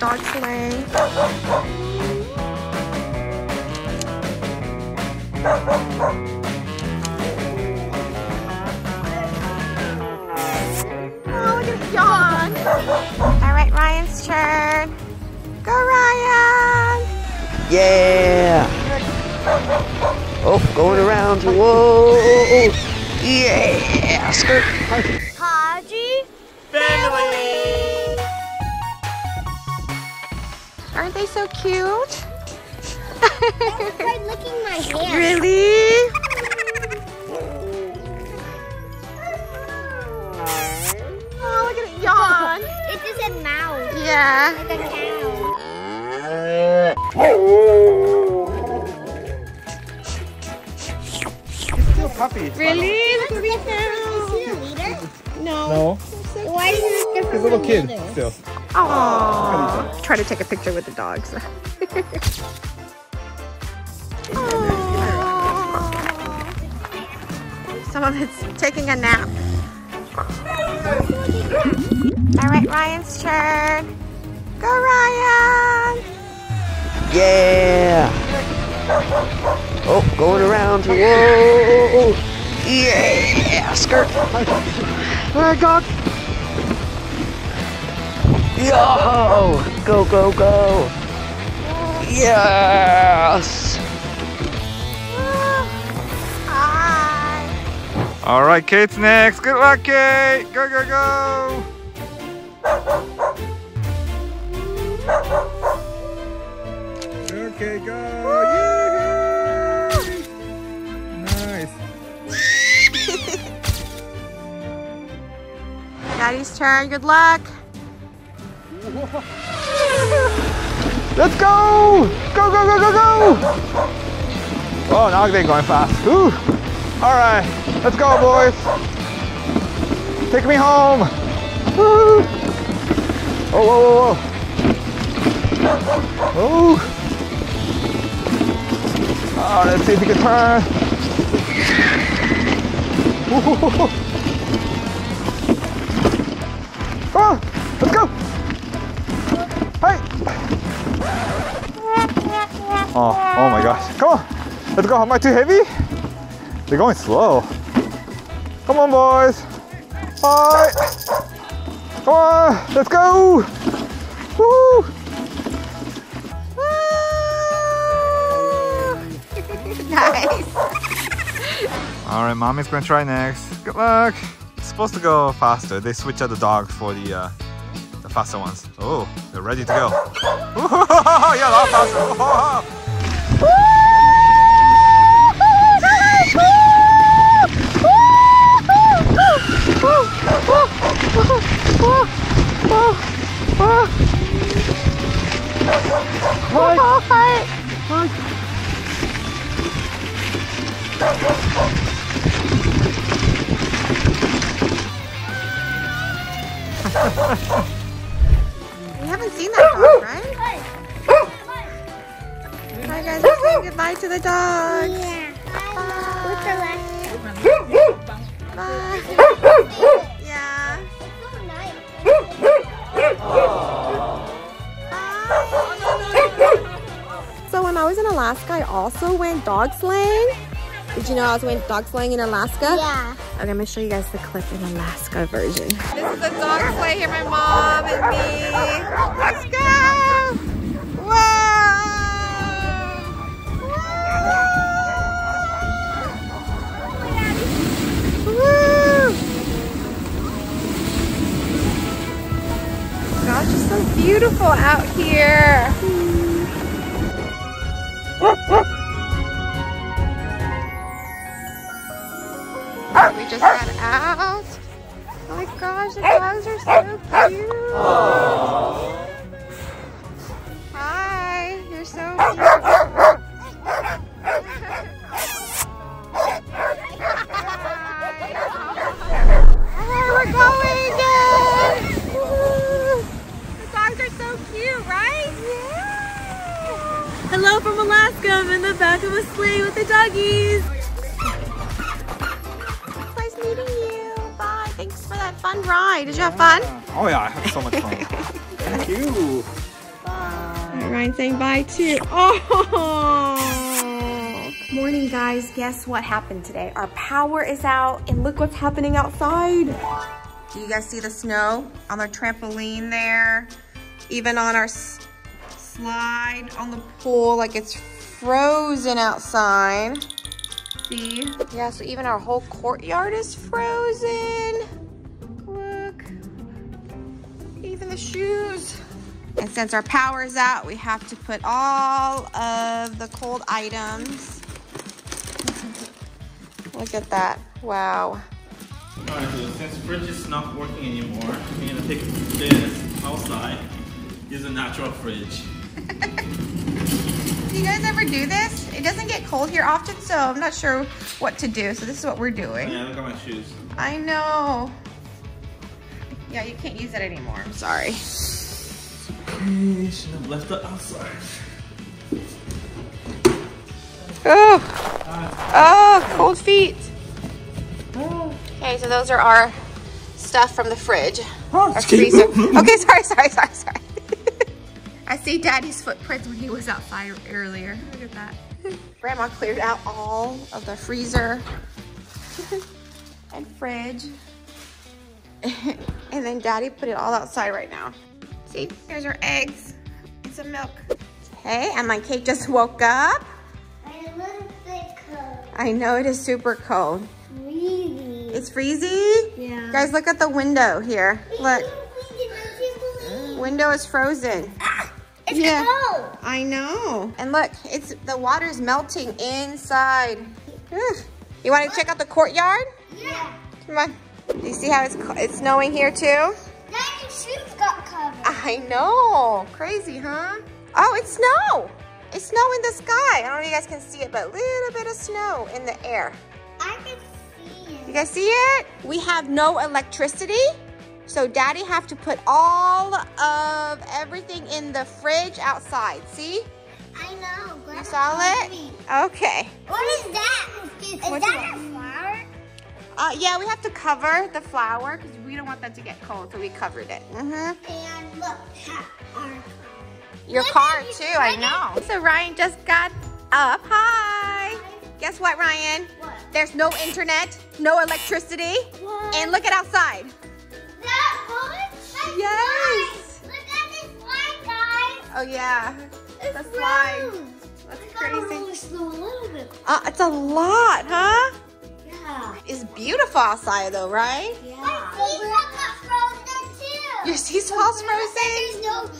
dog sleigh. Oh, look at yawn. All right, Ryan's turn. Go, Ryan. Yeah! Oh, going around. Whoa! Yeah! Skirt. They so cute? Tried licking my hand. really? Oh, look at it yawn. It just said mouse, Yeah. like a cow. Still puppy. Really? Look at Is he a leader? No. No, Why is this different he's a little kid the still. Aww. Try to take a picture with the dogs. Some of it's taking a nap. All right, Ryan's turn. Go, Ryan. Yeah! Oh, going around. Whoa! Yeah! Skirt. Oh, God. Yo! Go, go, go. Yes! All right, Kate's next. Good luck, Kate. Go, go, go. Okay, go. Yay! Nice. Daddy's turn. Good luck. Let's go! Go, go, go, go, go! Oh, now they're going fast. Whew. All right, let's go, boys. Take me home. Woo. Oh, whoa, whoa, whoa. Oh. Oh, let's see if we can turn. Woo. Oh, Oh, oh my gosh. Come on. Let's go. Am I too heavy? They're going slow. Come on, boys. Bye. Come on. Let's go. Woo. nice. All right, mommy's gonna try next. Good luck. It's supposed to go faster. They switch out the dogs for the uh, the faster ones. Oh, they're ready to go. yeah, a lot faster. We we're saying goodbye to the dog. Yeah. What's the last? Bye. Yeah. So when I was in Alaska, I also went dog sleighing. Did you know I was went dog sleighing in Alaska? Yeah. Okay, I'm gonna show you guys the clip in Alaska version. This is the dog sleigh here, my mom and me. Let's go! Gosh, it's so beautiful out here. We just got out. Oh my gosh, the dogs are so cute. Hi, you're so cute. Alaska. I'm in the back of a sleigh with the doggies. Nice meeting you. Bye. Thanks for that fun ride. Did you have fun? Oh yeah, I had so much fun. Thank you. Bye. Ryan saying bye too. Oh! Morning, guys. Guess what happened today? Our power is out, and look what's happening outside. Do you guys see the snow on the trampoline there? Even on our slide on the pool, like it's frozen outside. See? Yeah, so even our whole courtyard is frozen. Look. Even the shoes. And since our power is out, we have to put all of the cold items. Look at that. Wow. Alright, so since fridge is not working anymore, we're gonna take this outside. Use a natural fridge. Do you guys ever do this? It doesn't get cold here often, so I'm not sure what to do. So this is what we're doing. Yeah, look at my shoes. I know. Yeah, you can't use it anymore. I'm sorry. Okay, should have left it outside. Oh, oh, cold feet. Ah. Okay, so those are our stuff from the fridge. Oh, our freezer. Okay, sorry, sorry, sorry, sorry. I see Daddy's footprints when he was outside earlier. Look at that. Grandma cleared out all of the freezer and fridge. and then Daddy put it all outside right now. See, here's our eggs and some milk. Hey, and my cake just woke up. I'm a little bit cold. I know it is super cold. Really? It's freezy? Yeah. Guys, look at the window here. Look, window is frozen. Yeah. cold. I know. And look, it's the water's melting inside. Ugh. You want to check out the courtyard? Yeah. Come on. Do you see how it's it's snowing here too? Daddy's shoes got covered. I know. Crazy, huh? Oh, it's snow. It's snow in the sky. I don't know if you guys can see it, but a little bit of snow in the air. I can see it. You guys see it? We have no electricity. So daddy have to put all of everything in the fridge outside. See? I know. You saw it? me. Okay. What is that? Is What's that a flower? Uh, yeah, we have to cover the flour because we don't want that to get cold, so we covered it. Mm-hmm. And look, ha- our car. Your Look car at it, too, I know. So Ryan just got up. Hi. Guess what, Ryan? What? There's no internet, no electricity, What? and look at outside. That one? That's Yes. slide. Look at this slide, guys. Oh yeah, It's the slide. froze. That's We crazy. roll snow a little bit. Uh, it's a lot, huh? Yeah. It's beautiful outside though, right? Yeah. My seesaw got frozen too. Your seasaw's frozen. There's no.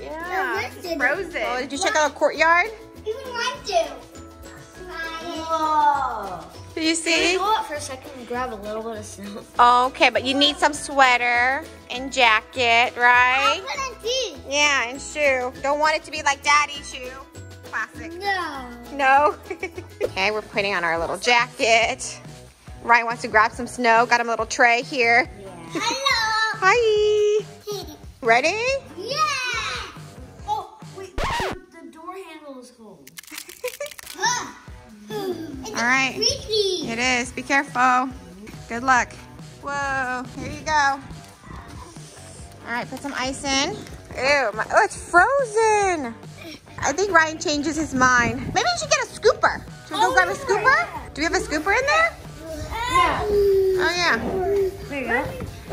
Yeah, They're it's frozen. Oh, did you check out the courtyard? Even mine too. Whoa. You see? Go up for a second and grab a little bit of snow. Okay, but you need some sweater and jacket, right? Open and see. Yeah, and shoe. Don't want it to be like daddy's shoe. Classic. No. No? okay, we're putting on our little jacket. Ryan wants to grab some snow. Got him a little tray here. Hello. Hi. Ready? yeah. Oh, wait. The door handle is cold. All right. Squeaky. It is. Be careful. Good luck. Whoa. Here you go. All right, put some ice in. Ew, my, oh, it's frozen. I think Ryan changes his mind. Maybe you should get a scooper. Should we go Oh, grab a oh, scooper? Do we have a scooper in there? Yeah. Oh, yeah. There you go.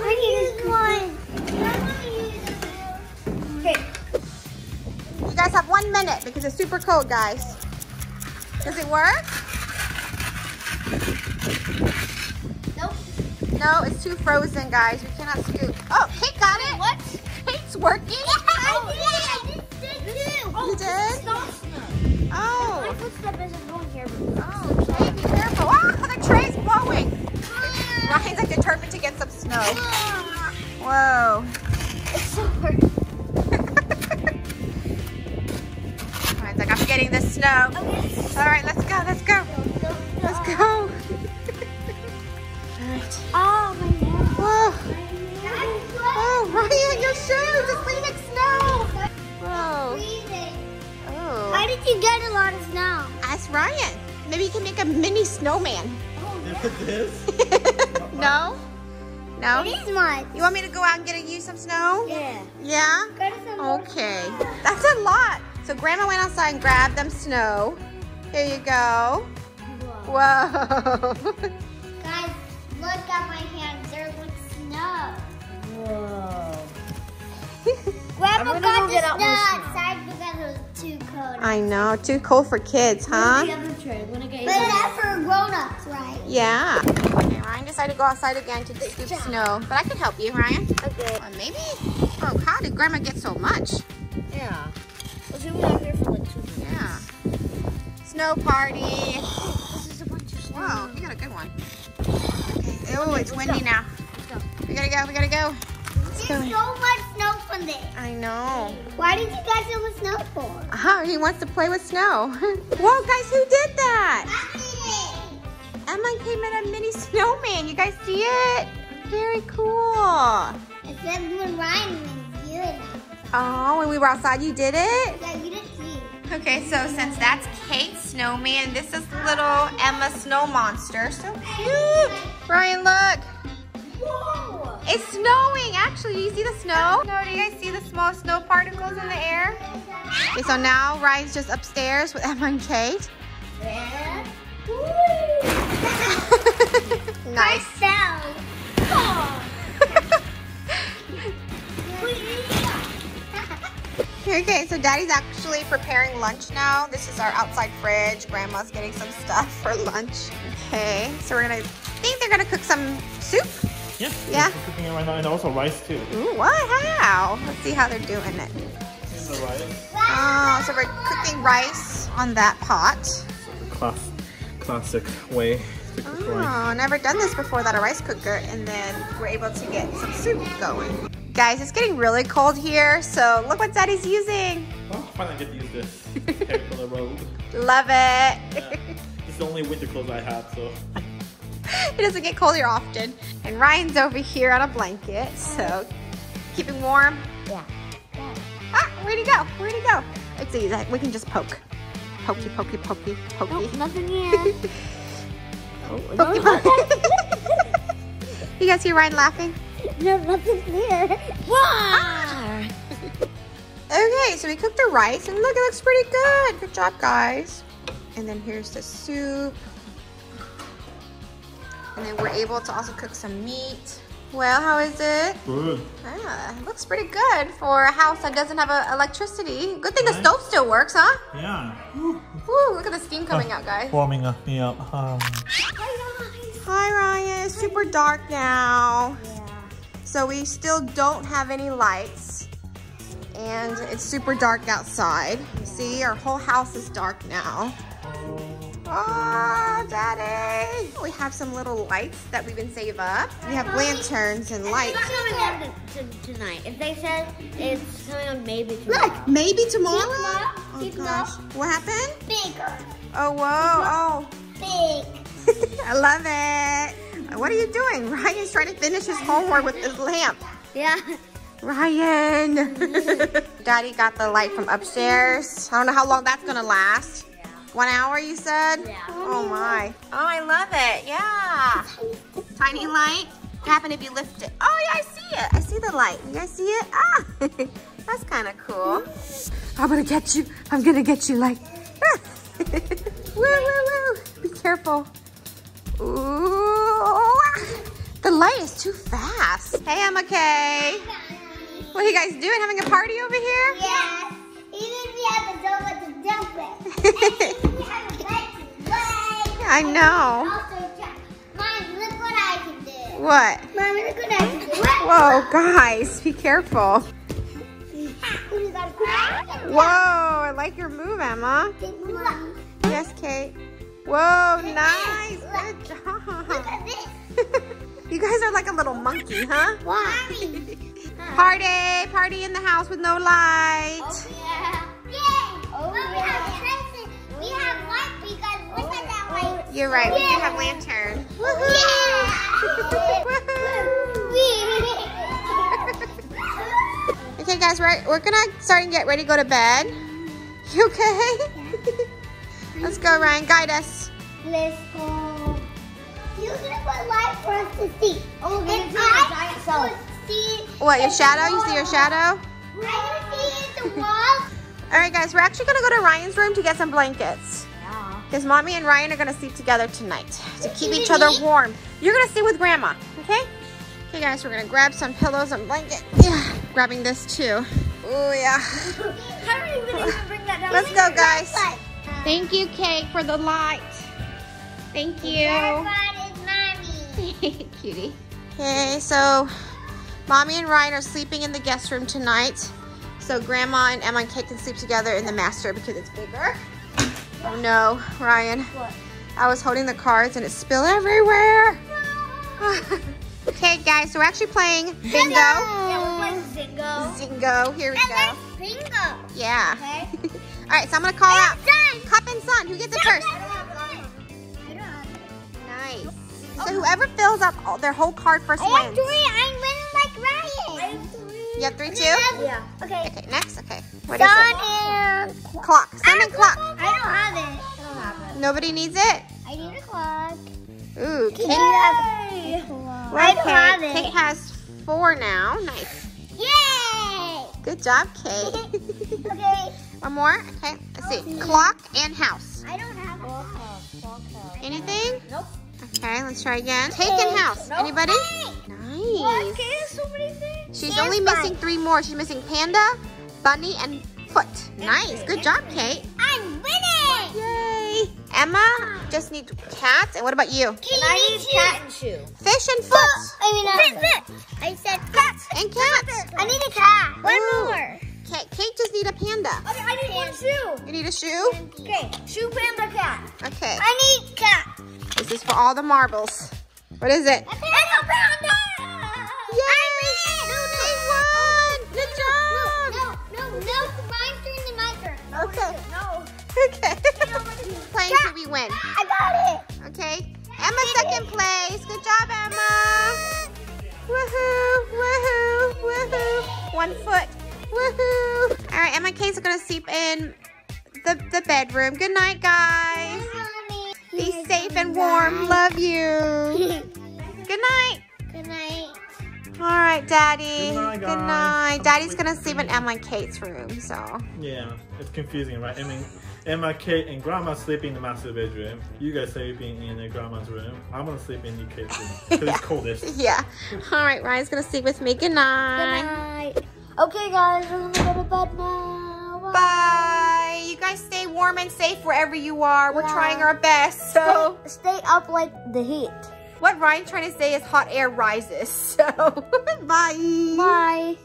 I need this one. I want to use it. Okay. You guys have one minute because it's super cold, guys. Does it work? Nope. No, it's too frozen, guys. We cannot scoop. Oh, Kate got it. What? Kate's working. Oh, yeah. This did too. You did? Snow. My Oh. footstep isn't going here. Oh, Kate, be careful. Ah, the tray's blowing. Ryan's like determined to get some snow. Whoa. It's so hard. The snow. All right, let's go, let's go. Let's go. All right. Oh, my nose. Whoa. Oh, Ryan, your shoes. It's leaving snow. Whoa. How Oh. did you get a lot of snow? Ask Ryan. Maybe you can make a mini snowman. this? No? No? It is mine. You want me to go out and get you some snow? Yeah. Yeah? Some. Okay. That's a lot. So grandma went outside and grabbed them snow. Here you go. Whoa. Guys, look at my hands. They're like snow. Whoa. Grandma gonna got go the get snow snow. outside because it was too cold. I know, too cold for kids, huh? The other tray. I'm gonna get But some- that's for grown-ups, right? Yeah. Okay, Ryan decided to go outside again to scoop snow, but I can help you, Ryan. Okay. Or maybe. Oh, how did Grandma get so much? Yeah. Well, she was out here for like two minutes. Yeah. Snow party. This is a bunch of snow. Whoa, you got a good one. Okay. Oh, it's windy now. Let's go. We gotta go. We gotta go. There's so much snow from there. I know. Why did you guys do the snow for? Oh, he wants to play with snow. Whoa, guys, who did that? I Emma came in a mini snowman. You guys see it? Very cool. It said when Ryan was you and Oh, when we were outside, you did it? Yeah, you didn't see. Okay, so since that's Kate's snowman, this is little Emma snow monster. So cute. Ryan, look. Whoa! It's snowing, actually. Do you see the snow? No, do you guys see the small snow particles in the air? Okay, so now Ryan's just upstairs with Emma and Kate. Yeah. nice. Fell. Okay, so Daddy's actually preparing lunch now. This is our outside fridge. Grandma's getting some stuff for lunch. Okay, so we're gonna, I think they're gonna cook some soup. Yeah. Yeah. Cooking it right now, and also rice too. Ooh, what? How? Let's see how they're doing it. Here's the rice. Oh, so we're cooking rice on that pot. Class, classic way to cook rice. Oh, never done this before without a rice cooker, and then we're able to get some soup going. Guys, it's getting really cold here, so look what Daddy's using. Oh, finally get to use this Caterpillar robe. Love it. Yeah. It's the only winter clothes I have, so. it doesn't get cold here often. And Ryan's over here on a blanket, so keeping warm. Yeah. Ah, where'd he go? Where'd he go? Let's see, we can just poke. Pokey, pokey, pokey, pokey. Nope, nothing here. oh, Pokey, no, pokey. you guys see Ryan laughing? No, nothing here. Wow. Okay, so we cooked the rice and look, it looks pretty good. Good job, guys. And then here's the soup. And then we're able to also cook some meat. Well, how is it? Good. Ah, it looks pretty good for a house that doesn't have uh, electricity. Good thing the stove still works, huh? Yeah. Woo, look at the steam coming out, guys. Warming up me up. Um, Hi, Ryan. Hi, Ryan. It's super dark now. So we still don't have any lights. And it's super dark outside. See, our whole house is dark now. Oh, Daddy. We have some little lights that we can save up. We have lanterns and lights. It's coming on tonight. If they said it's coming on maybe tomorrow. Maybe tomorrow? tomorrow. Oh, gosh. What happened? Bigger. Oh, whoa. Oh. Big. I love it. What are you doing? Ryan's trying to finish his homework with this lamp. Yeah. Ryan. Daddy got the light from upstairs. I don't know how long that's gonna last. One hour, you said? Yeah. Oh my. Oh, I love it. Yeah. Tiny light. What happen if you lift it? Oh yeah, I see it. I see the light. You guys see it? Ah, that's kind of cool. I'm gonna get you. I'm gonna get you like. woo, woo, woo. Be careful. Ooh. The light is too fast. Hey, I'm okay. What are you guys doing? Having a party over here? Yes. Even we have a dog with a dump. We have a bed to. I know. Also, try- Mom, look what I can do. What? Mom, look what I can do. Whoa, guys, be careful. Who's got a Whoa, I like your move, Emma. Yes, Kate. Whoa, nice. Good look job. at this. You guys are like a little monkey, huh? Why? Party, party in the house with no light. Oh, yeah. Yay. Oh, Mom, we oh, have presents. We have light because look at that oh, light. You're right, we do have lantern. Yeah. Okay, guys, we're, we're gonna start and get ready to go to bed. You okay? Let's go, Ryan. Guide us. Let's go. You can put light for us to see. Oh, we're And gonna see the I giant self. see. What, your shadow? You see your shadow? I will see the wall. All right, guys, we're actually gonna go to Ryan's room to get some blankets. Yeah. Because mommy and Ryan are gonna sleep together tonight to keep each other warm. You're gonna stay with grandma, okay? Okay, guys, we're gonna grab some pillows and blankets. Yeah, grabbing this too. Oh yeah. How do you even bring that down? Let's go, guys. Thank you, Kate, for the light. Thank you. Everybody's. Cutie. Okay, so mommy and Ryan are sleeping in the guest room tonight. So grandma and Emma and Kate can sleep together in the master because it's bigger. Oh no, Ryan. What? I was holding the cards and it spilled everywhere. okay, guys, so we're actually playing bingo. Yeah, we're playing Zingo. Zingo. Here we go. Bingo. Yeah. Okay. All right, so I'm gonna call out Done. Cup and Sun. Who gets it first? I don't have one. I don't have one. Nice. Oh. So whoever fills up all, their whole card first I have three. I'm winning like Ryan. I have three. You have three too? Yeah. Okay. Okay, next. Okay. What is Sun it? and Clock. Sun and clock. I don't have it. I don't have it. Nobody needs it. I need a clock. Ooh, Kate. Yay! Well, I don't Kate- have it. Kate has four now. Nice. Yay! Good job, Kate. Okay. One more. Okay. Let's see. Clock and house. I don't have a Anything? Nope. Okay, let's try again. Cake and house. Nope. Anybody? Nice. Okay, so many things. She's And only missing three more. She's missing panda, bunny, and foot. Nice. Good job, Kate. I'm winning! Yay. Emma just needs cats. And what about you? Can I need cat and shoe. Fish and foot. I mean, uh, I said cat. And cats. I need a cat. One Ooh. more. Kate, Kate just need a panda. Okay, I need one shoe. You need a shoe? Okay, shoe panda cat. Okay. I need cat. This is for all the marbles. What is it? A panda. Yay! They won! Good job! No, no, no. Mine's turn my turn. Okay. No. Okay. Playing till we win. I got it. Okay. Emma second place. Good job, Emma. Woohoo! Woohoo! Woohoo! One foot. Woohoo! All right, Emma and Kate are gonna sleep in the the bedroom. Good night, guys. Be safe and warm. Love you. Good night. Good night. All right, Daddy. Good night, Good night. Daddy's gonna sleep in Emma and Kate's room. So. Yeah, it's confusing, right? I mean, Emma, Kate, and Grandma sleeping in the master bedroom. You guys sleeping in the grandma's room. I'm gonna sleep in the Kate's room because it's coldest. Yeah. All right, Ryan's gonna sleep with me. Good night. Good Night. Okay, guys, we're gonna go to bed now. Bye. You guys stay warm and safe wherever you are. We're Yeah. trying our best. So, Stay, stay up like the heat. what Ryan's trying to say is hot air rises. So, bye. Bye.